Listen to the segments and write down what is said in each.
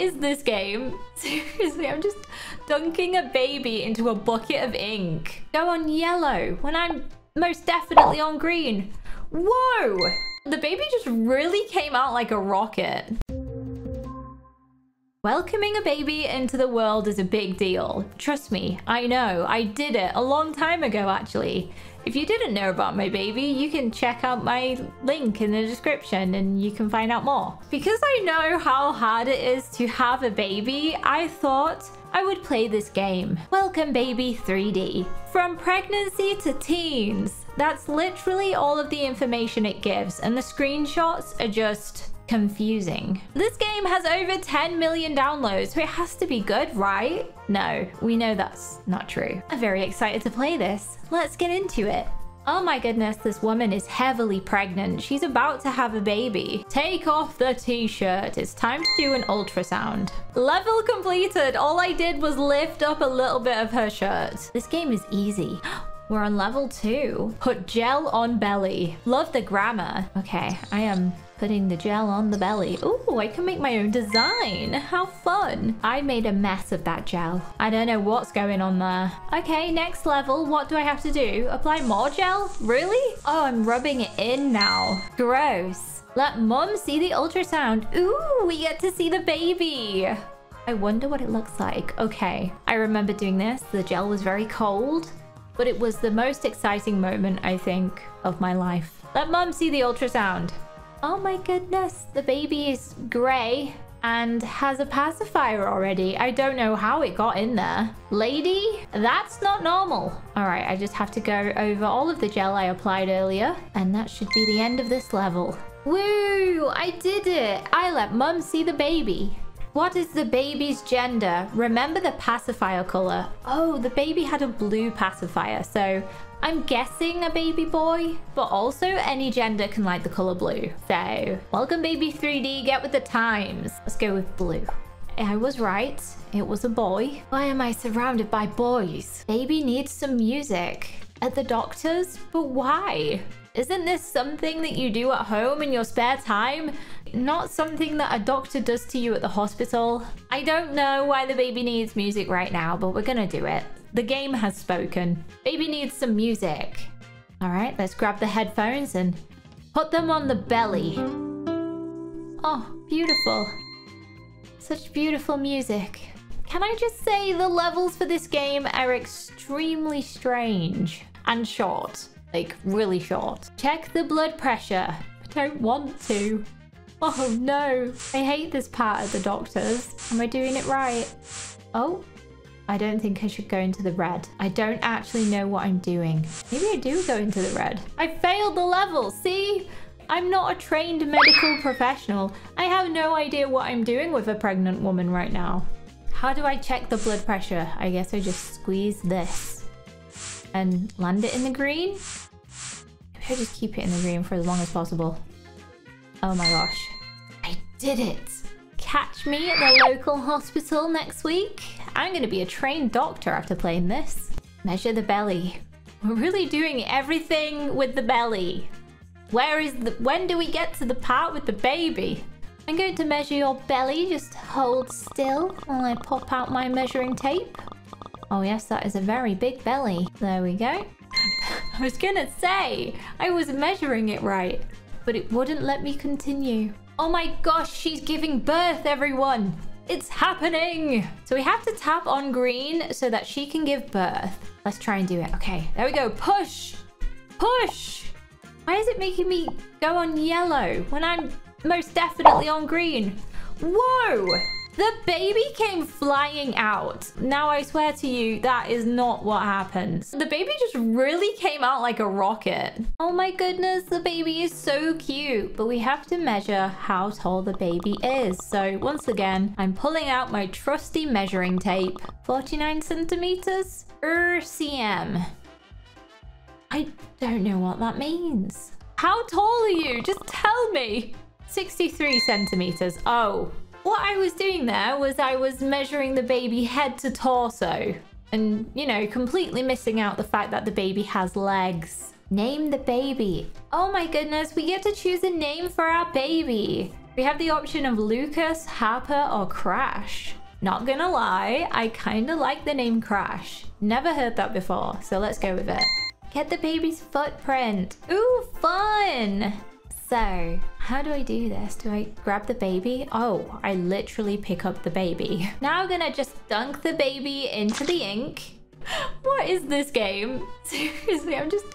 is this game? Seriously, I'm just dunking a baby into a bucket of ink. Go on yellow when I'm most definitely on green. Whoa! The baby just really came out like a rocket. Welcoming a baby into the world is a big deal. Trust me, I know. I did it a long time ago, actually. If you didn't know about my baby, you can check out my link in the description and you can find out more. Because I know how hard it is to have a baby, I thought I would play this game. Welcome Baby 3D. From pregnancy to teens. That's literally all of the information it gives and the screenshots are just confusing. This game has over 10 million downloads, so it has to be good, right? No, we know that's not true. I'm very excited to play this. Let's get into it. Oh my goodness, this woman is heavily pregnant. She's about to have a baby. Take off the t-shirt. It's time to do an ultrasound. Level completed. All I did was lift up a little bit of her shirt. This game is easy. We're on level two. Put gel on belly. Love the grammar. Okay, I am putting the gel on the belly. Ooh, I can make my own design. How fun. I made a mess of that gel. I don't know what's going on there. Okay, next level. What do I have to do? Apply more gel? Really? Oh, I'm rubbing it in now. Gross. Let mom see the ultrasound. Ooh, we get to see the baby. I wonder what it looks like. Okay, I remember doing this. The gel was very cold, but it was the most exciting moment, I think, of my life. Let mom see the ultrasound. Oh my goodness, the baby is grey and has a pacifier already. I don't know how it got in there. Lady, that's not normal. All right, I just have to go over all of the gel I applied earlier and that should be the end of this level. Woo, I did it. I let mum see the baby. What is the baby's gender? Remember the pacifier color. Oh, the baby had a blue pacifier. So I'm guessing a baby boy, but also any gender can like the color blue. So welcome baby 3D, get with the times. Let's go with blue. I was right. It was a boy. Why am I surrounded by boys? Baby needs some music. At the doctor's? But why? Isn't this something that you do at home in your spare time? Not something that a doctor does to you at the hospital? I don't know why the baby needs music right now, but we're gonna do it. The game has spoken. Baby needs some music. All right, let's grab the headphones and put them on the belly. Oh, beautiful. Such beautiful music. Can I just say the levels for this game are extremely strange and short. Like, really short. Check the blood pressure. I don't want to. Oh no, I hate this part of the doctors. Am I doing it right? Oh, I don't think I should go into the red. I don't actually know what I'm doing. Maybe I do go into the red. I failed the level, see? I'm not a trained medical professional. I have no idea what I'm doing with a pregnant woman right now. How do I check the blood pressure? I guess I just squeeze this and land it in the green. Maybe I just keep it in the green for as long as possible. Oh my gosh. I did it. Catch me at the local hospital next week. I'm going to be a trained doctor after playing this. Measure the belly. We're really doing everything with the belly. Where is the... When do we get to the part with the baby? I'm going to measure your belly. Just hold still while I pop out my measuring tape. Oh yes, that is a very big belly. There we go. I was gonna say, I was measuring it right, but it wouldn't let me continue. Oh my gosh, she's giving birth, everyone. It's happening. So we have to tap on green so that she can give birth. Let's try and do it. Okay, there we go. Push, push. Why is it making me go on yellow when I'm most definitely on green? Whoa. The baby came flying out. Now I swear to you, that is not what happened. The baby just really came out like a rocket. Oh my goodness, the baby is so cute. But we have to measure how tall the baby is. So once again, I'm pulling out my trusty measuring tape. 49 centimeters? RCM. I don't know what that means. How tall are you? Just tell me. 63 centimeters. Oh, what I was doing there was I was measuring the baby head to torso and, you know, completely missing out the fact that the baby has legs. Name the baby. Oh my goodness, we get to choose a name for our baby. We have the option of Lucas, Harper, or Crash. Not gonna lie, I kinda like the name Crash. Never heard that before, so let's go with it. Get the baby's footprint. Ooh, fun! So, how do I do this? Do I grab the baby? Oh, I literally pick up the baby. Now I'm gonna just dunk the baby into the ink. What is this game? Seriously, I'm just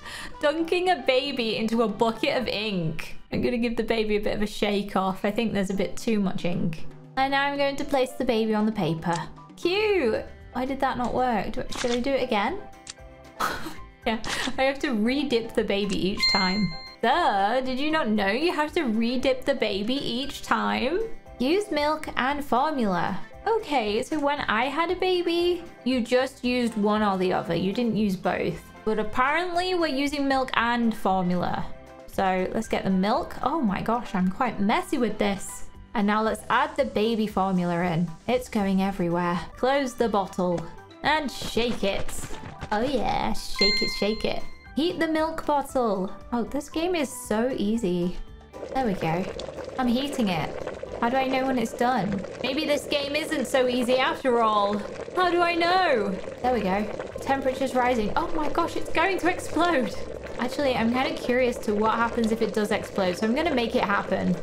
dunking a baby into a bucket of ink. I'm gonna give the baby a bit of a shake off. I think there's a bit too much ink. And now I'm going to place the baby on the paper. Cute! Why did that not work? Do, should I do it again? yeah, I have to re-dip the baby each time. Duh, did you not know you have to re-dip the baby each time? Use milk and formula. Okay, so when I had a baby, you just used one or the other. You didn't use both. But apparently we're using milk and formula. So let's get the milk. Oh my gosh, I'm quite messy with this. And now let's add the baby formula in. It's going everywhere. Close the bottle and shake it. Oh yeah, shake it, shake it. Heat the milk bottle. Oh, this game is so easy. There we go. I'm heating it. How do I know when it's done? Maybe this game isn't so easy after all. How do I know? There we go. Temperature's rising. Oh my gosh, it's going to explode. Actually, I'm kind of curious to what happens if it does explode, so I'm going to make it happen.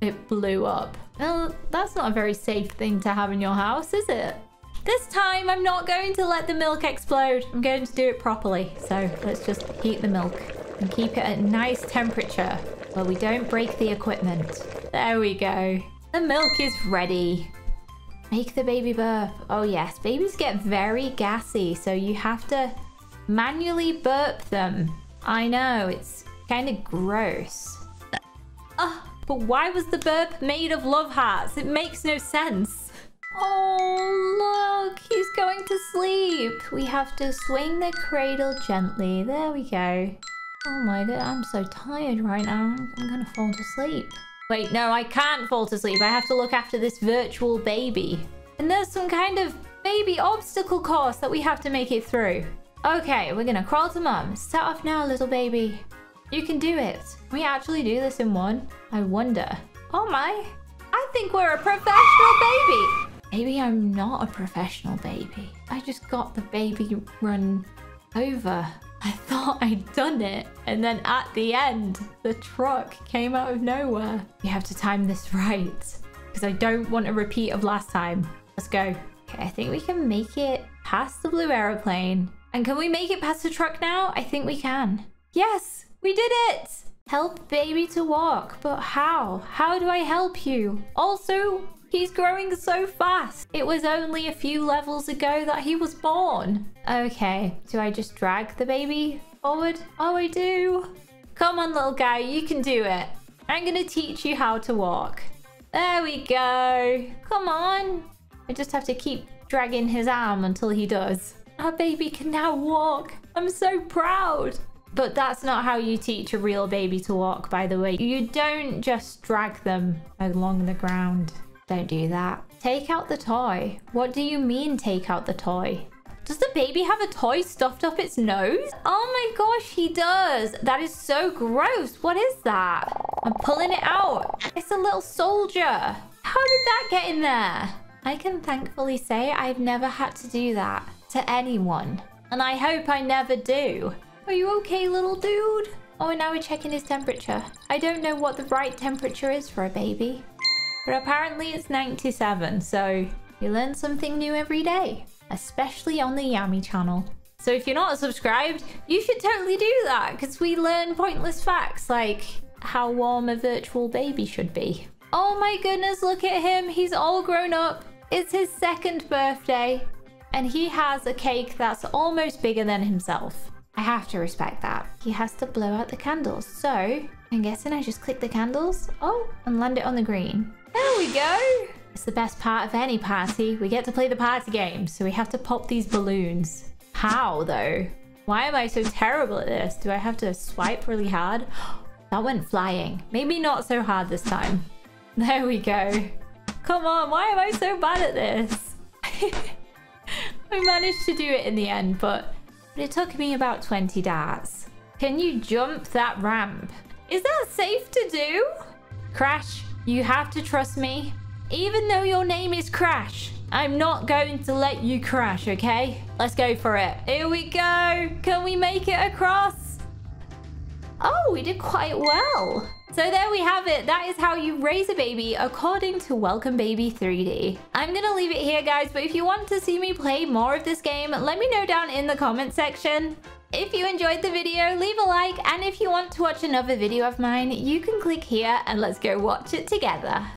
It blew up. Well, that's not a very safe thing to have in your house, is it? This time, I'm not going to let the milk explode. I'm going to do it properly. So let's just heat the milk and keep it at a nice temperature where we don't break the equipment. There we go. The milk is ready. Make the baby burp. Oh yes, babies get very gassy, so you have to manually burp them. I know, it's kind of gross. Oh, but why was the burp made of love hearts? It makes no sense. Oh, look, he's going to sleep. We have to swing the cradle gently. There we go. Oh my god, I'm so tired right now. I'm gonna fall to sleep. Wait, no, I can't fall to sleep. I have to look after this virtual baby. And there's some kind of baby obstacle course that we have to make it through. Okay, we're gonna crawl to mum. Set off now, little baby. You can do it. Can we actually do this in one? I wonder. Oh my. I think we're a professional baby. Maybe I'm not a professional baby. I just got the baby run over. I thought I'd done it. And then at the end, the truck came out of nowhere. We have to time this right. Because I don't want a repeat of last time. Let's go. Okay, I think we can make it past the blue aeroplane. And can we make it past the truck now? I think we can. Yes, we did it! Help baby to walk, but how? How do I help you? Also, he's growing so fast. It was only a few levels ago that he was born. Okay, do I just drag the baby forward? Oh, I do. Come on, little guy, you can do it. I'm gonna teach you how to walk. There we go. Come on. I just have to keep dragging his arm until he does. Our baby can now walk. I'm so proud. But that's not how you teach a real baby to walk, by the way. You don't just drag them along the ground. Don't do that. Take out the toy. What do you mean take out the toy? Does the baby have a toy stuffed up its nose? Oh my gosh, he does. That is so gross. What is that? I'm pulling it out. It's a little soldier. How did that get in there? I can thankfully say I've never had to do that to anyone. And I hope I never do. Are you okay, little dude? Oh, and now we're checking his temperature. I don't know what the right temperature is for a baby. But apparently it's 97, so you learn something new every day. Especially on the Yammy channel. So if you're not subscribed, you should totally do that because we learn pointless facts like how warm a virtual baby should be. Oh my goodness, look at him. He's all grown up. It's his second birthday and he has a cake that's almost bigger than himself. I have to respect that. He has to blow out the candles. So I'm guessing I just click the candles. Oh, and land it on the green. There we go. It's the best part of any party. We get to play the party game. So we have to pop these balloons. How though? Why am I so terrible at this? Do I have to swipe really hard? That went flying. Maybe not so hard this time. There we go. Come on, why am I so bad at this? I managed to do it in the end, but it took me about 20 darts. Can you jump that ramp? Is that safe to do? Crash, you have to trust me. Even though your name is Crash, I'm not going to let you crash, okay? Let's go for it. Here we go. Can we make it across? Oh, we did quite well. So there we have it. That is how you raise a baby according to Welcome Baby 3D. I'm going to leave it here, guys, but if you want to see me play more of this game, let me know down in the comment section. If you enjoyed the video, leave a like, and if you want to watch another video of mine, you can click here and let's go watch it together.